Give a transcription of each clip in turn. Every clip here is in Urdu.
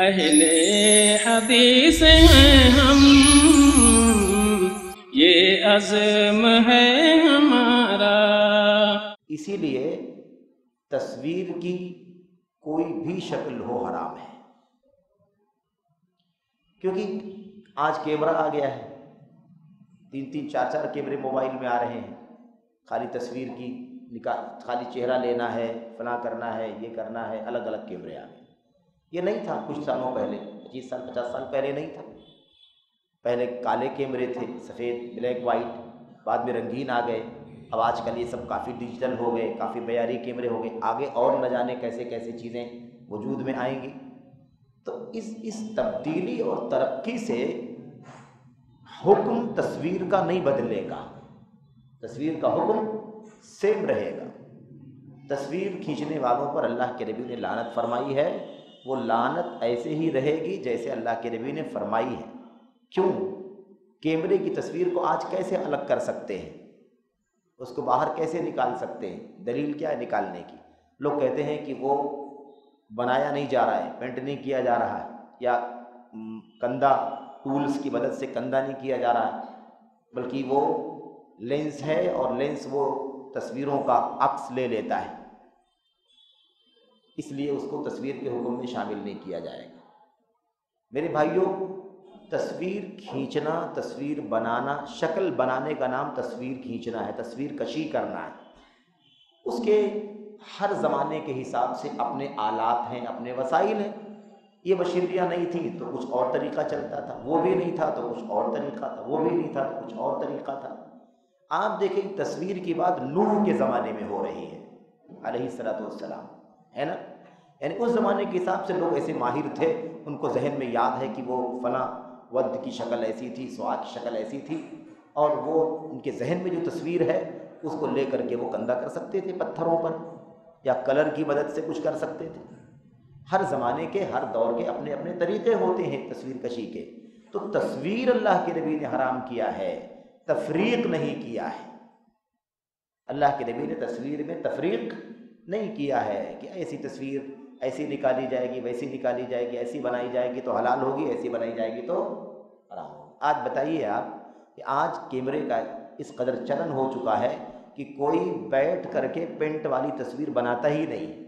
اہل حدیث ہیں ہم۔ یہ عزم ہے ہمارا۔ اسی لیے تصویر کی کوئی بھی شکل ہو حرام ہے۔ کیونکہ آج کیمرہ آ گیا ہے۔ تین تین چار چار کیمرے موبائل میں آ رہے ہیں۔ خالی تصویر کی نکال خالی چہرہ لینا ہے، فلاں کرنا ہے، یہ کرنا ہے، الگ الگ کیمرے آ گئے۔ یہ نہیں تھا، کچھ سالوں پہلے پچیس سال، پچاس سال پہلے نہیں تھا۔ پہلے کالے کیمرے تھے، سفید، بلیک وائٹ بعد میں رنگین آ گئے۔ اب آج کل یہ سب کافی ڈیجیٹل ہو گئے، کافی معیاری کیمرے ہو گئے۔ آگے اور نہ جانے کیسے کیسے چیزیں وجود میں آئیں گی۔ تو اس اس تبدیلی اور ترقی سے حکم تصویر کا نہیں بدلے گا۔ تصویر کا حکم سیم رہے گا۔ تصویر کھینچنے والوں پر اللہ کے نبی نے لانت فرمائی ہے۔ وہ لانت ایسے ہی رہے گی جیسے اللہ کے نبی نے فرمائی ہے۔ کیوں؟ کیمرے کی تصویر کو آج کیسے الگ کر سکتے ہیں؟ اس کو باہر کیسے نکال سکتے ہیں؟ دلیل کیا ہے نکالنے کی؟ لوگ کہتے ہیں کہ وہ بنایا نہیں جا رہا ہے، پینٹ نہیں کیا جا رہا ہے، یا کندھا ٹولس کی مدد سے کندھا نہیں کیا جا رہا ہے، بلکہ وہ لینس ہے اور لینس وہ تصویروں کا عکس لے لیتا ہے۔ اس لیے اس کو تصویر کے حکم میں شامل نہیں کیا جائے گا۔ میرے بھائیوں، تصویر کھینچنا، تصویر بنانا، شکل بنانے کا نام تصویر کھینچنا ہے، تصویر کشی کرنا ہے۔ اس کے ہر زمانے کے حساب سے اپنے آلات ہیں، اپنے وسائل ہیں۔ یہ مشینریاں نہیں تھیں تو کچھ اور طریقہ چلتا تھا۔ وہ بھی نہیں تھا تو کچھ اور طریقہ تھا۔ وہ بھی نہیں تھا تو کچھ اور طریقہ تھا۔ آپ دیکھیں، تصویر کی بات نوح کے زمانے میں ہو رہی ہے، علیہ السلاۃ والسلام، ہے نا؟ یعنی اس زمانے کے حساب سے لوگ ایسے ماہر تھے، ان کو ذہن میں یاد ہے کہ وہ فلاں ود کی شکل ایسی تھی سواد کی شکل ایسی تھی، اور وہ ان کے ذہن میں جو تصویر ہے، اس کو لے کر کے وہ کندھا کر سکتے تھے پتھروں پر، یا کلر کی مدد سے کچھ کر سکتے تھے۔ ہر زمانے کے، ہر دور کے اپنے اپنے طریقے ہوتے ہیں تصویر کشی کے۔ تو تصویر اللہ کے نبی نے حرام کیا ہے، تفریق نہیں کیا ہے۔ اللہ کے نبی نے تصویر میں تفریق نہیں کیا ہے کہ ایسی تصویر ایسی نکالی جائے گی، ویسی نکالی جائے گی، ایسی بنائی جائے گی تو حلال ہوگی، ایسی بنائی جائے گی تو حرام ہوگی۔ آج بتائیے آپ کہ آج کیمرے کا اس قدر چلن ہو چکا ہے کہ کوئی بیٹھ کر کے پینٹ والی تصویر بناتا ہی نہیں۔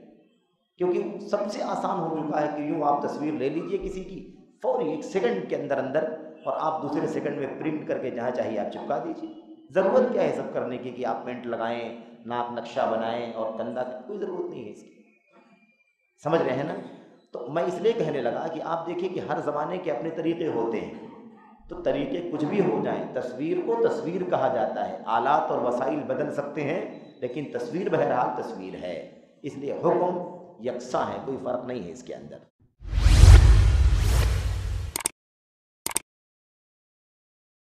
کیونکہ سب سے آسان ہو چکا ہے کہ یوں آپ تصویر لے لیجیے کسی کی، فوری ایک سیکنڈ کے اندر اندر اور آپ دوسرے سیکنڈ میں پرنٹ کر کے جہاں چاہیے آپ چپکا دیجیے ضرورت کیا ہے سب کرنے کی کہ آپ پینٹ لگائیں، ناک نقشہ بنائیں اور کندھا، کوئی ضرورت نہیں ہے اس کی۔ سمجھ رہے ہیں نا؟ تو میں اس لیے کہنے لگا کہ آپ دیکھیں کہ ہر زمانے کے اپنے طریقے ہوتے ہیں۔ تو طریقے کچھ بھی ہو جائیں، تصویر کو تصویر کہا جاتا ہے۔ آلات اور وسائل بدل سکتے ہیں، لیکن تصویر بہرحال تصویر ہے۔ اس لیے حکم یکساں ہے، کوئی فرق نہیں ہے اس کے اندر۔